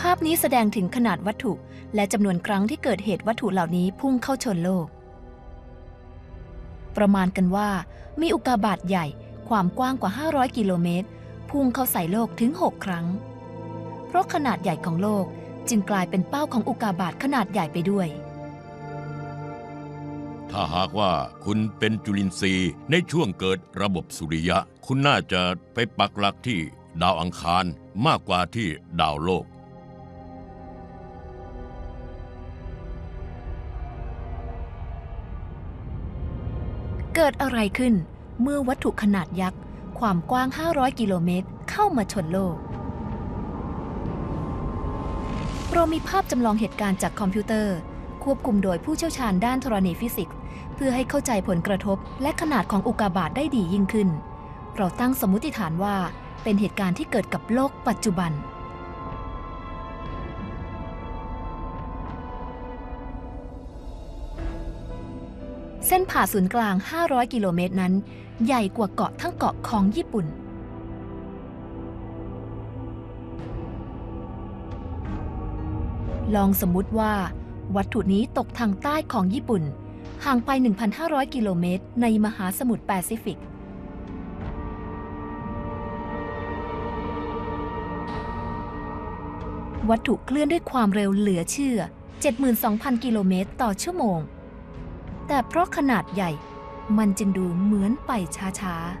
ภาพนี้แสดงถึงขนาดวัตถุ และจำนวนครั้งที่เกิดเหตุวัตถุเหล่านี้พุ่งเข้าชนโลก ประมาณกันว่ามีอุกาบาตใหญ่ความกว้างกว่า 500 กิโลเมตร พุ่งเข้าใส่โลกถึง 6 ครั้ง เพราะขนาดใหญ่ของโลกจึงกลายเป็นเป้าของอุกกาบาตขนาดใหญ่ไปด้วย ถ้าหากว่าคุณเป็นจุลินทรีย์ในช่วงเกิดระบบสุริยะ คุณน่าจะไปปักหลักที่ดาวอังคารมากกว่าที่ดาวโลก เกิดอะไรขึ้นเมื่อวัตถุขนาดยักษ์ ความกว้าง 500 กิโลเมตร เข้ามาชนโลก เรามีภาพจำลองเหตุการณ์จากคอมพิวเตอร์ ควบคุมโดยผู้เชี่ยวชาญด้านธรณีฟิสิกส์ เพื่อให้เข้าใจผลกระทบ และขนาดของอุกกาบาตได้ดียิ่งขึ้น เราตั้งสมมติฐานว่าเป็นเหตุการณ์ที่เกิดกับโลกปัจจุบัน เส้นผ่าศูนย์กลาง 500 กิโลเมตรนั้น ใหญ่กว่าเกาะทั้งเกาะของญี่ปุ่น ลองสมมุติว่า วัตถุนี้ตกทางใต้ของญี่ปุ่น ห่างไป 1,500 กิโลเมตร ในมหาสมุทรแปซิฟิกวัตถุเคลื่อนด้วยความเร็วเหลือเชื่อ 72,000 กิโลเมตรต่อชั่วโมง แต่เพราะขนาดใหญ่ มันจึงดูเหมือนไปช้าๆ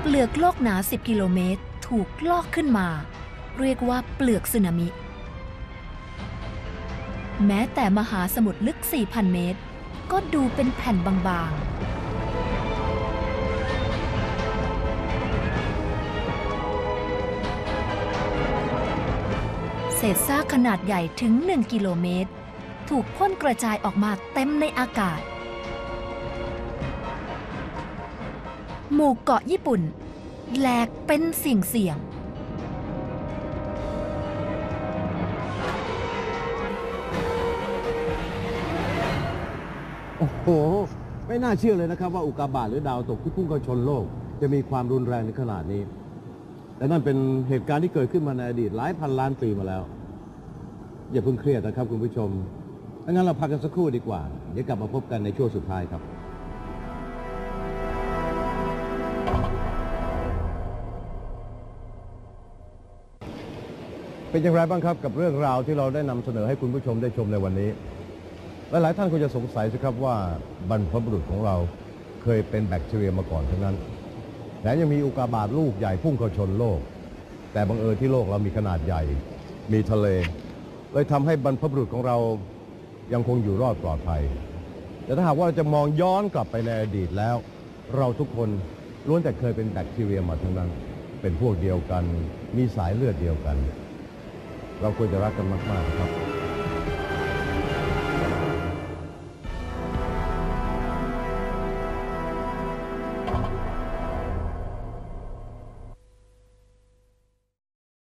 เปลือกโลกหนา 10 กิโลเมตร ถูกลอกขึ้นมา เรียกว่าเปลือกสึนามิ แม้แต่มหาสมุทรลึก 4,000 เมตร ก็ดูเป็นแผ่นบางๆ เศษซากขนาดใหญ่ถึง 1 กิโลเมตร ถูกพ่นกระจายออกมาเต็มในอากาศ หมู่เกาะญี่ปุ่น แหลกเป็นสิ่งเสี่ยงโอ้โห ไม่น่าเชื่อเลยนะครับว่าอุกกาบาตหรือดาวตกที่พุ่งเข้าชนโลก จะมีความรุนแรงในขนาดนี้แต่นั่นเป็นเหตุการณ์ที่เกิดขึ้นมาในอดีตหลายพันล้านปีมาแล้ว อย่าเพิ่งเครียดนะครับคุณผู้ชมงั้นเราพักกันสักครู่ดีกว่า เดี๋ยวกลับมาพบกันในช่วงสุดท้ายครับ เป็นอย่างไรบ้างครับกับเรื่องราวที่เราได้นำเสนอให้คุณผู้ชมได้ชมในวันนี้ หลายๆท่านคงจะสงสัยสิครับว่าบรรพบุรุษของเราเคยเป็นแบคทีเรียมาก่อนทั้งนั้นแถมยังมีอุกกาบาตลูกใหญ่พุ่งเข้าชนโลก แต่บังเอิญที่โลกเรามีขนาดใหญ่ มีทะเล เลยทำให้บรรพบุรุษของเรายังคงอยู่รอดปลอดภัย แต่ถ้าหากว่าเราจะมองย้อนกลับไปในอดีตแล้ว เราทุกคนล้วนแต่เคยเป็นแบคทีเรียมาทั้งนั้น เป็นพวกเดียวกัน มีสายเลือดเดียวกัน เราควรจะรักกันมาก ๆ ครับ